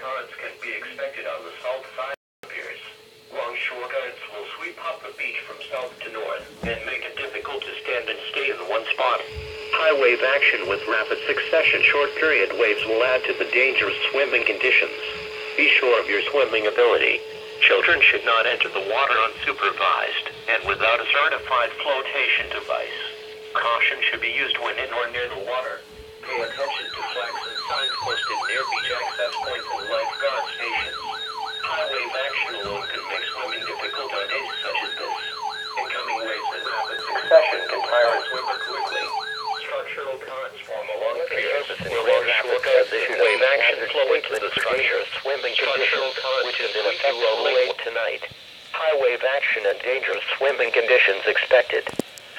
currents can be expected on the south side of the. Longshore currents will sweep up the beach from south to north and make it difficult to stand and stay in one spot. High wave action with rapid succession short period waves will add to the dangerous swimming conditions. Be sure of your swimming ability. Children should not enter the water unsupervised and without a certified flotation device. Caution should be used when in or near the water. Pay attention to flags and signs posted near beach access points and lifeguard stations. High wave action alone can make swimming difficult on days such as this. Incoming waves in rapid succession can tire a swimmer quickly. Structural currents form along the piers where longshore transition wave action flow into the structure. Swimming currents which is in effect late tonight. High wave action and dangerous swimming conditions expected.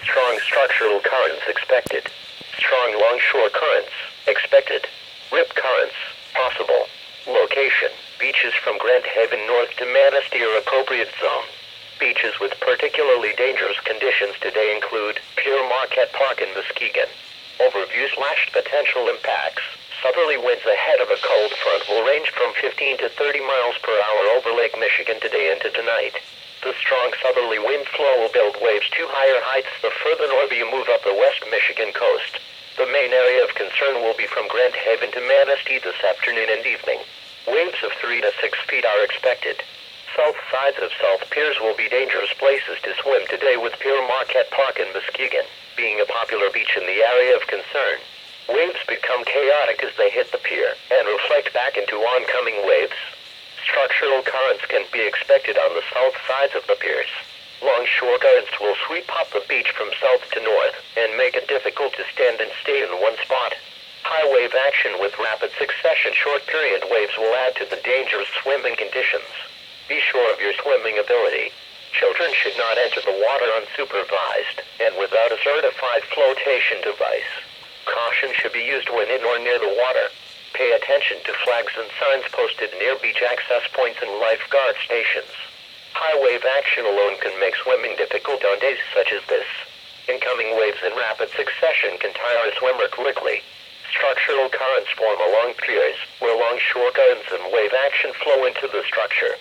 Strong structural currents expected. Strong longshore currents expected. Rip currents possible. Location beaches from Grand Haven north to Manistee are appropriate zone. Beaches with particularly dangerous conditions today include Pere Marquette Park in Muskegon. Overview slash potential impacts. Southerly winds ahead of a cold front will range from 15 to 30 miles per hour over Lake Michigan today into tonight. The strong southerly wind flow will build waves to higher heights the further north you move up the west Michigan coast. The main area of concern will be from Grand Haven to Manistee this afternoon and evening. Waves of 3 to 6 feet are expected. South sides of South Piers will be dangerous places to swim today with Pere Marquette Park in Muskegon being a popular beach in the area of concern. Waves become chaotic as they hit the pier and reflect back into oncoming waves. Structural currents can be expected on the south sides of the piers. Longshore currents will sweep up the beach from south to north and make it difficult to stand and stay in one spot. High wave action with rapid succession short period waves will add to the dangerous swimming conditions. Be sure of your swimming ability. Children should not enter the water unsupervised and without a certified flotation device. Caution should be used when in or near the water. Pay attention to flags and signs posted near beach access points and lifeguard stations. High wave action alone can make swimming difficult on days such as this. Incoming waves in rapid succession can tire a swimmer quickly. Structural currents form along piers, where longshore currents and wave action flow into the structure.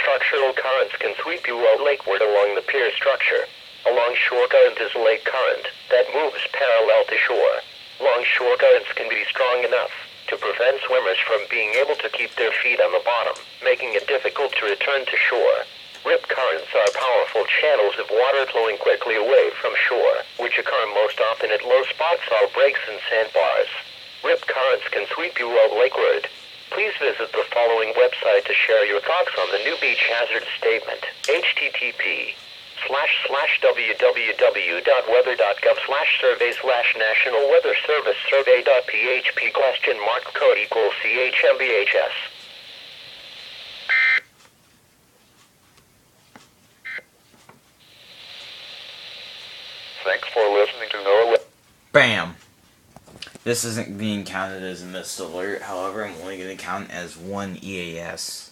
Structural currents can sweep you out lakeward along the pier structure. Longshore current is a lake current that moves parallel to shore. Longshore currents can be strong enough to prevent swimmers from being able to keep their feet on the bottom, making it difficult to return to shore. Rip currents are powerful channels of water flowing quickly away from shore, which occur most often at low spots or breaks and sandbars. Rip currents can sweep you out lakeward. Please visit the following website to share your thoughts on the new beach hazard statement. http slash slash www.weather.gov slash survey slash national weather service survey.php question mark code equals chmbhs. Thanks for listening to NOAA. Bam! This isn't being counted as a missed alert, however, I'm only going to count as one EAS.